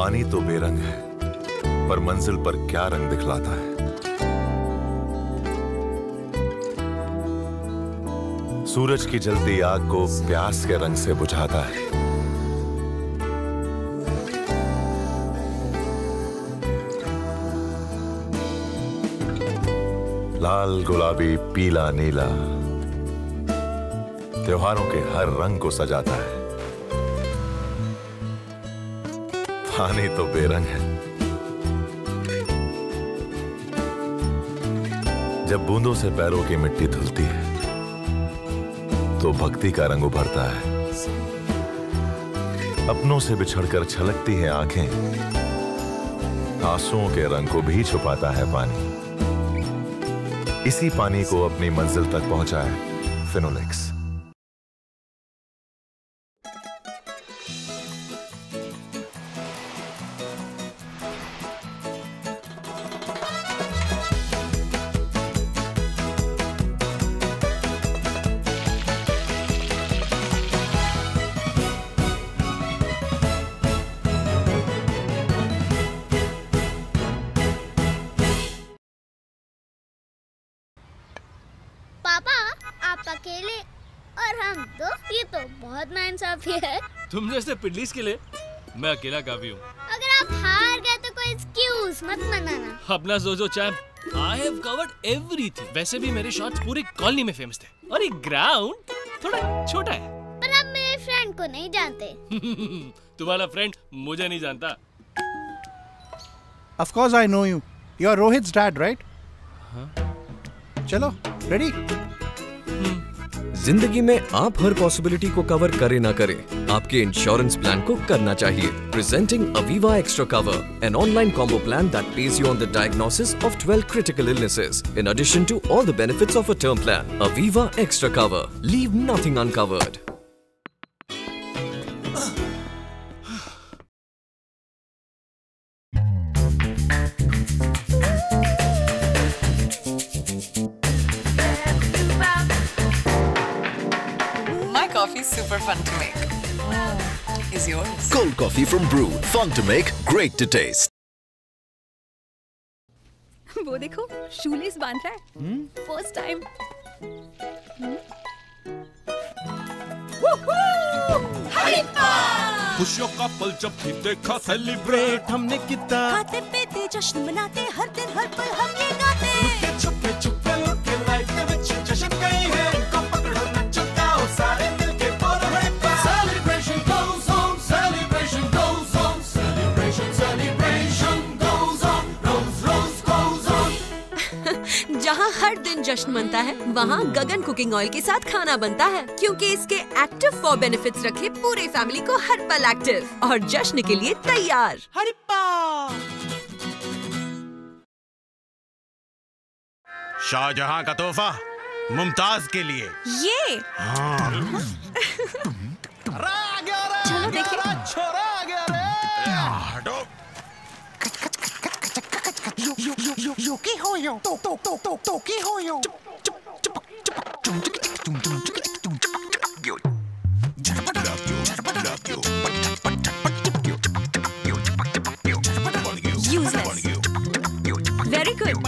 पानी तो बेरंग है, पर मंजिल पर क्या रंग दिखलाता है? सूरज की जलती आग को प्यास के रंग से बुझाता है। लाल, गुलाबी, पीला, नीला, त्योहारों के हर रंग को सजाता है। पानी तो बेरंग है। जब बूंदों से पैरों की मिट्टी धुलती है तो भक्ति का रंग उभरता है। अपनों से बिछड़कर छलकती है आँखें। आंसुओं के रंग को भी छुपाता है पानी। इसी पानी को अपनी मंजिल तक पहुँचाए फिनोलेक्स। अकेले। और हम दो ये तो बहुत नाइंसाफी है। तुम जैसे पिडलीस के लिए मैं अकेला काफ़ी हूँ। अगर आप हार गए तो कोई एक्सक्यूज मत बनाना अपना जोजो champ I have covered everything वैसे भी मेरे शॉट्स पूरी कॉलोनी में फ़ेमस थे। और ये ग्राउंड थोड़ा छोटा है। पर आप मेरे फ्रेंड को नहीं जानते। तुम्हारा फ्रेंड मुझे नहीं जानता। Of course I know you. You're Rohit's dad, right? चलो रेडी ज़िंदगी में आप हर पॉसिबिलिटी को कवर करे ना करे। आपके इंश्योरेंस प्लान को करना चाहिए। Presenting Aviva extra cover an online combo plan that pays you on the diagnosis of 12 critical illnesses in addition to all the benefits of a term plan Aviva extra cover leave nothing uncovered My coffee's super fun to make. Mm. Is yours? Cold coffee from Brew. Fun to make, great to taste. वो देखो shoelace बाँध रहा है first time खुशियों का पल जब भी देखा सेलिब्रेट हमने कितना खाते पीते जश्न मनाते हर दिन हर पल हम ये गाते जश्न मनता है वहाँ गगन कुकिंग ऑयल के साथ खाना बनता है क्योंकि इसके एक्टिव फॉर बेनिफिट्स रखे पूरे फैमिली को हर पल एक्टिव और जश्न के लिए तैयार। शाहजहां का तोहफा मुमताज़ के लिए। ये। हाँ। चलो देखिए। छोरा आ गया रे हटो useless very good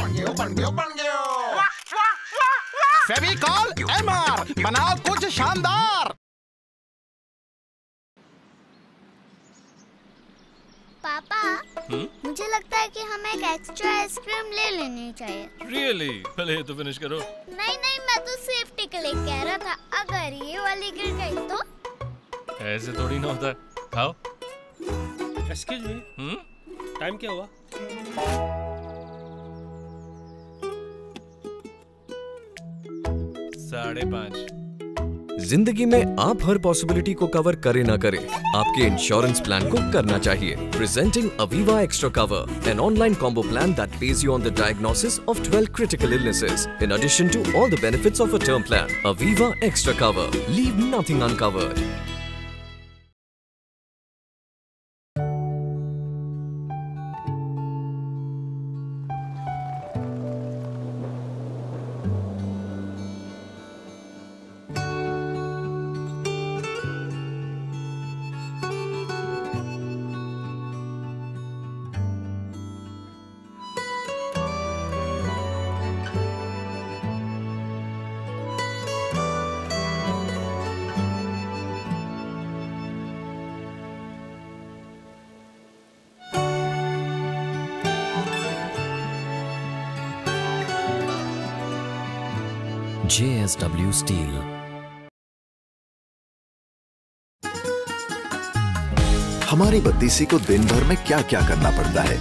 Fevicol MR बनाओ कुछ शानदार एक्स्ट्रा आइसक्रीम ले लेनी चाहिए। रियली पहले ये तो फिनिश करो। नहीं नहीं मैं तो सेफ्टी के लिए कह रहा था अगर ये वाली गिर गई तो? ऐसे थोड़ी ना होता है। खाओ। एक्सक्यूज मी हम्म? टाइम क्या हुआ? साढ़े पाँच। ज़िंदगी में आप हर पॉसिबिलिटी को कवर करें ना करें। आपके इंश्योरेंस प्लान को करना चाहिए। Presenting Aviva extra cover an online combo plan that pays you on the diagnosis of 12 critical illnesses in addition to all the benefits of a term plan Aviva extra cover leave nothing uncovered JSW Steel. हमारी बत्तीसी को दिन भर में क्या क्या करना पड़ता है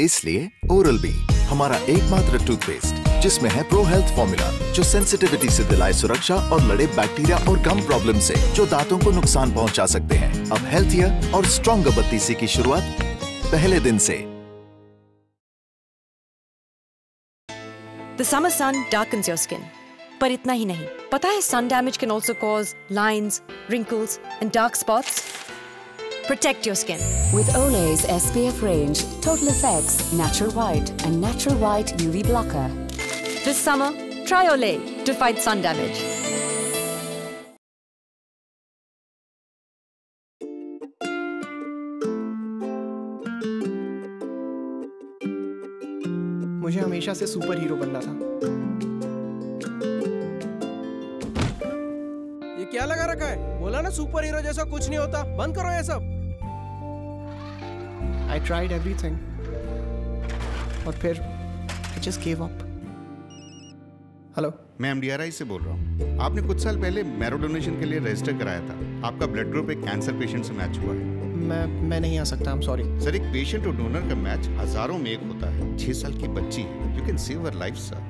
इसलिए ओरल बी हमारा एकमात्र टूथपेस्ट जिसमें है प्रो हेल्थ फॉर्मूला जो सेंसिटिविटी से दिलाए सुरक्षा और लड़े बैक्टीरिया और गम प्रॉब्लम से जो दांतों को नुकसान पहुँचा सकते हैं अब हेल्थियर और स्ट्रॉन्गर बत्तीसी की शुरुआत पहले दिन से The summer sun darkens your skin. पर इतना ही नहीं पता है sun damage can also cause lines, wrinkles and dark spots? Protect your skin. With Olay's SPF range, Total Effects, Natural White, and Natural White UV Blocker. This summer, try Olay to fight sun damage. मुझे हमेशा से super hero बनना था। ये क्या लगा रखा है? बोला ना सुपर हीरो जैसा कुछ नहीं होता। बंद करो ये सब। आई ट्राइड एवरीथिंग और फिर I just give up hello मैं एमडीआरआई से बोल रहा हूँ। आपने कुछ साल पहले मैरो डोनेशन के लिए रजिस्टर कराया था। आपका ब्लड ग्रुप एक कैंसर पेशेंट से मैच हुआ है। मैं मैं नहीं आ सकता आई एम सॉरी सर एक पेशेंट और डोनर का मैच हज़ारों में एक होता है। छह साल की बच्ची है। You can save her life sir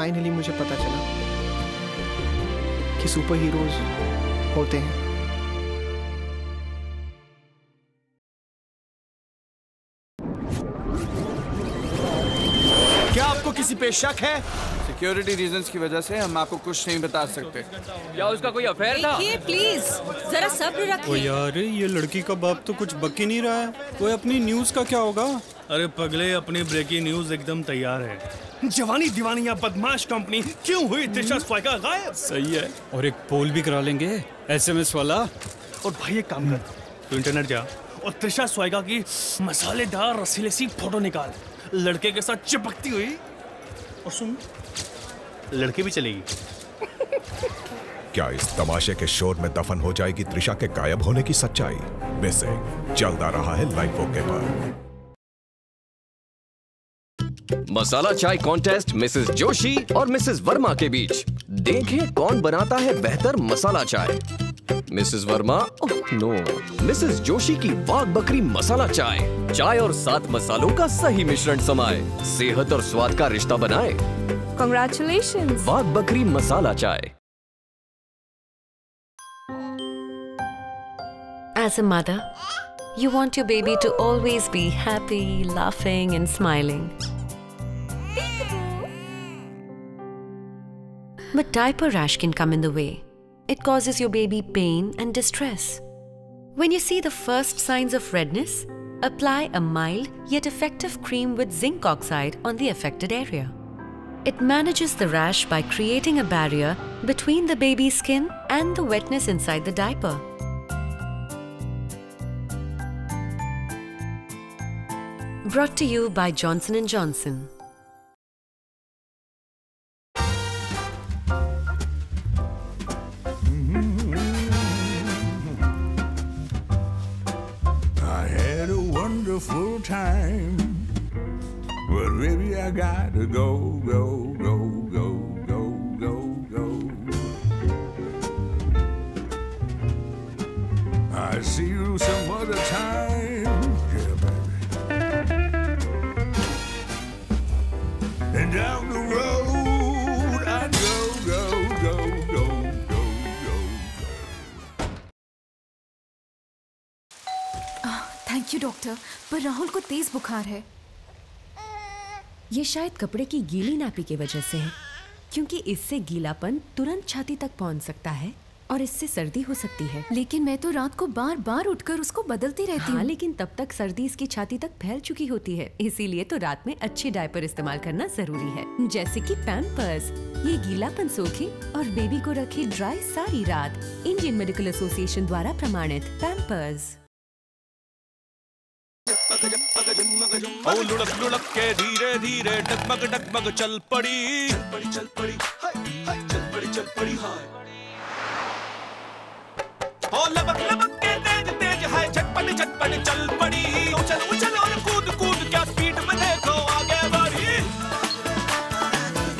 finally मुझे पता चला कि सुपर हीरोज होते हैं। क्या आपको किसी पे शक है? सिक्योरिटी रीजंस की वजह से हम आपको कुछ नहीं बता सकते। क्या उसका कोई अफेयर था? देखिए प्लीज़ जरा सब्र ओ यार ये लड़की का बाप तो कुछ बक ही नहीं रहा है। कोई अपनी न्यूज़ का क्या होगा? अरे पगले अपनी ब्रेकिंग न्यूज़ एकदम तैयार है। जवानी दीवानी या बदमाश कंपनी क्यों हुई त्रिशा स्वाइका गायब? सही है। और एक पोल भी करा लेंगे एसएमएस वाला। और भाई एक काम कर। तू इंटरनेट जा। और त्रिशा स्वाइका की मसालेदार रसीले सी फ़ोटो निकाल। लड़के के साथ चिपकती हुई। और सुन। लड़के भी चलेगी। क्या इस तमाशे के शोर में दफन हो जाएगी त्रिशा के गायब होने की सच्चाई? मिसिंग चलता रहा है लाइफ ओके पर। मसाला चाय कॉन्टेस्ट मिसेस जोशी और मिसेस वर्मा के बीच। देखें कौन बनाता है बेहतर मसाला चाय। Mrs Verma oh no Mrs Joshi की वाघ बकरी मसाला चाय। चाय और सात मसालों का सही मिश्रण समाए सेहत और स्वाद का रिश्ता बनाए Congratulations! Vag Bakri Masala Chai. As a mother, you want your baby to always be happy, laughing, and smiling. But diaper rash can come in the way. It causes your baby pain and distress. When you see the first signs of redness, apply a mild yet effective cream with zinc oxide on the affected area. It manages the rash by creating a barrier between the baby's skin and the wetness inside the diaper. Brought to you by Johnson & Johnson. Mm-hmm. I had a wonderful time. But baby, I gotta go, go, go, go, go, go, go. I see you some other time. Yeah, baby. And down the road, I go, go, go, go, go, go. Thank you doctor पर राहुल को तेज बुखार है ये शायद कपड़े की गीली नापी की वजह से है क्योंकि इससे गीलापन तुरंत छाती तक पहुँच सकता है और इससे सर्दी हो सकती है। लेकिन मैं तो रात को बार बार उठकर उसको बदलती रहती हूँ हाँ हूँ। लेकिन तब तक सर्दी इसकी छाती तक फैल चुकी होती है। इसीलिए तो रात में अच्छे डायपर इस्तेमाल करना ज़रूरी है। जैसे कि पैम्पर्स ये गीलापन सोखे और बेबी को रखे ड्राई सारी रात इंडियन मेडिकल एसोसिएशन द्वारा प्रमाणित पैम्पर्स। ओ लुढ़क लुढ़क के धीरे धीरे डगमग डगमग चल पड़ी। चल पड़ी चल पड़ी हाय हाय चल पड़ी चल पड़ी हाय। ओ लबक लबक के तेज तेज है झटपट झटपट चल पड़ी। उछल उछल और कूद कूद क्या स्पीड में देखो आगे बढ़ी।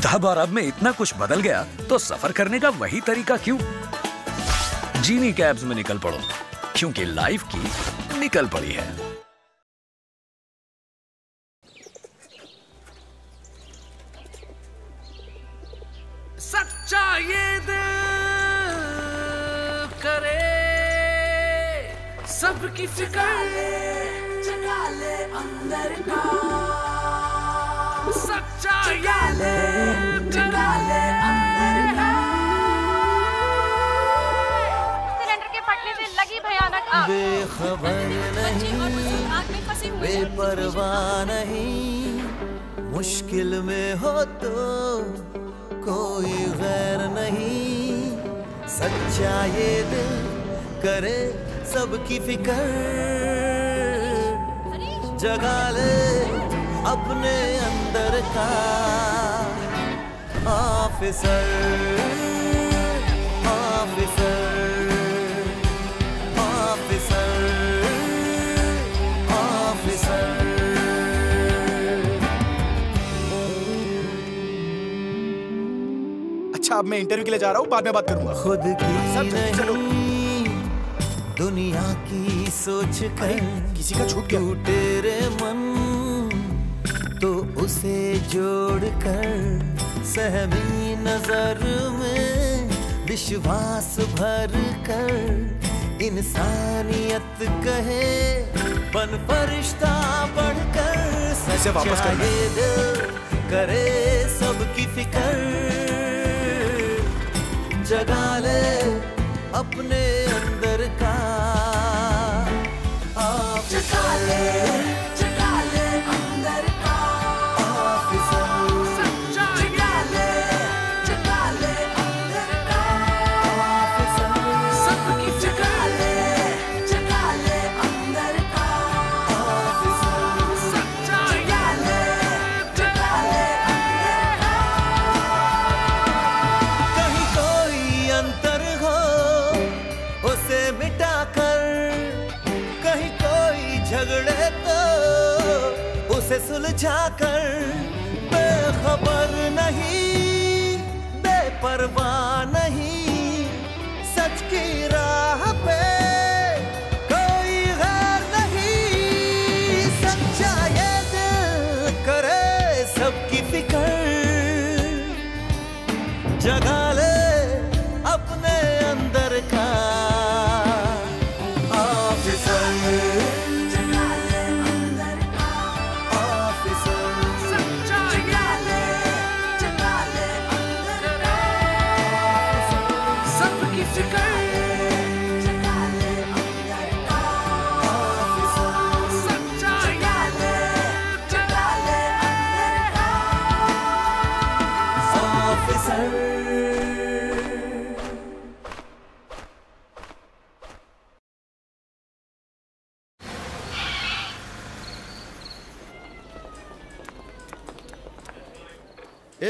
तब और अब में इतना कुछ बदल गया तो सफ़र करने का वही तरीका क्यों? जीनी कैब्स में निकल पड़ो क्योंकि लाइफ की निकल पड़ी है। सबकी फ़िक्र। जगा ले अंदर का। सच्चा जगा ले अंदर का। सिलेंडर के फटने से लगी भयानक आग। बेखबर नहीं आग में फंसे हुए बेपरवाह नहीं। मुश्किल में हो तो कोई गैर नहीं। सच्चा ये दिल करे सबकी फिकर। जगा ले अपने अंदर का ऑफिसर ऑफिसर ऑफिसर ऑफिसर। अच्छा अब मैं इंटरव्यू के लिए जा रहा हूँ बाद में बात करूँगा। खुद की सब नहीं। दुनिया की सोच कर किसी का छूट गया। तेरे मन तो उसे जोड़ कर सहमी नज़र में विश्वास भर कर इंसानियत कहे बन फरिश्ता बढ़कर सच्चा ये दिल करे सबकी फ़िक्र। जगा ले अपने सुलझाकर बेखबर नहीं, बेपरवाह नहीं, सच की राह पे कोई गैर नहीं। सच्चा ये दिल करे सबकी फ़िक्र, जगा ले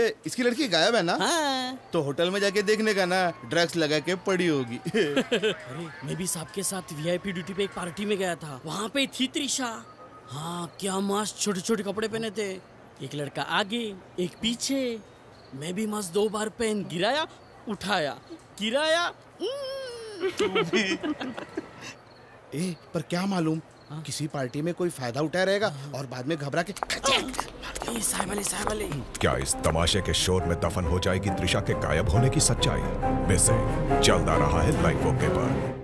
ए इसकी लड़की गायब है ना? हाँ। तो होटल में जाके देखने का ना ड्रग्स लगा के पड़ी होगी। अरे मैं भी साहब के साथ वीआईपी ड्यूटी पे एक पार्टी में गया था। वहाँ पे थी त्रिशा। हाँ क्या मस्त छोटे छोटे कपड़े पहने थे। एक लड़का आगे एक पीछे। मैं भी मस्त दो बार पहन गिराया उठाया गिराया। ए पर क्या मालूम? किसी पार्टी में कोई फ़ायदा उठाया रहेगा और बाद में घबरा के क्या इस तमाशे के शोर में दफन हो जाएगी त्रिशा के गायब होने की सच्चाई? वैसे चलता रहा है लाइफ ओके पर